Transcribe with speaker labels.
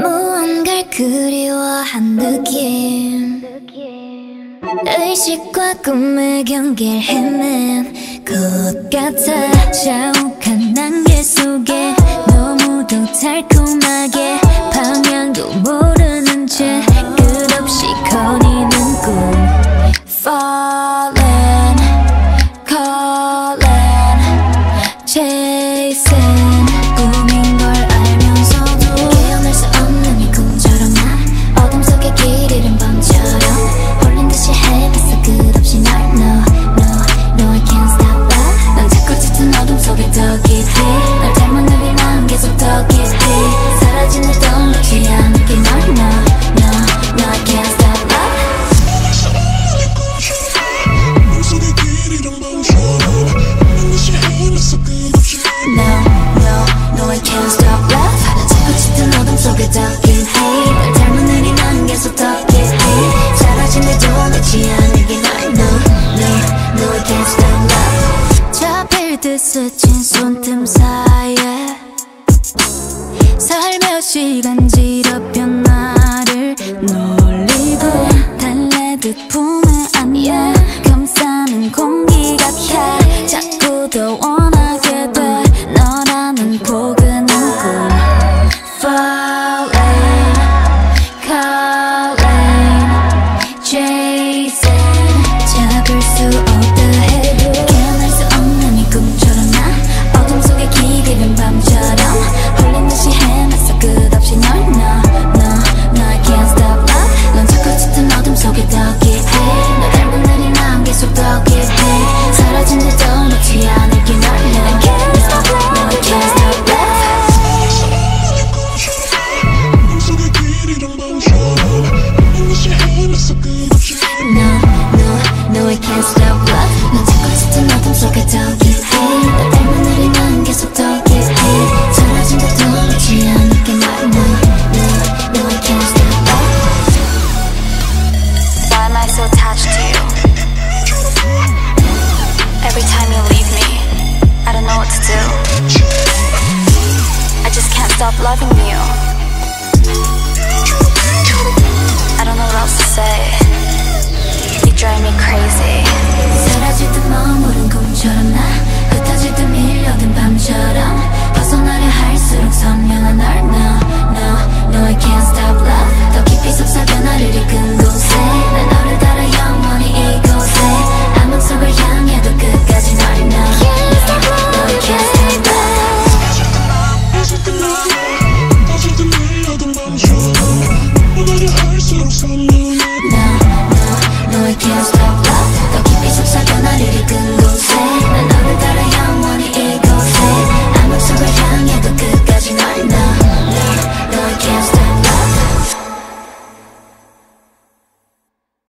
Speaker 1: 무언가 그리워한 느낌. 의식과 꿈의 경계를 헤맨 것 같아. 자욱 뜻스친 손틈 사이에 삶의 시간 지럽혀 나를 놀리고 달래듯 품에 안겨 yeah. 감싸는 공기 같아 자꾸 더 원하게 돼 너라는 포근한 꿈 Falling, calling, chasing 잡을 수 없다 해 stop loving you. I don't know what else to say.